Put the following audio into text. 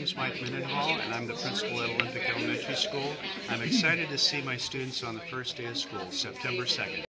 My name is Mike Mendenhall, and I'm the principal at Olympic Elementary School. I'm excited to see my students on the first day of school, September 2nd.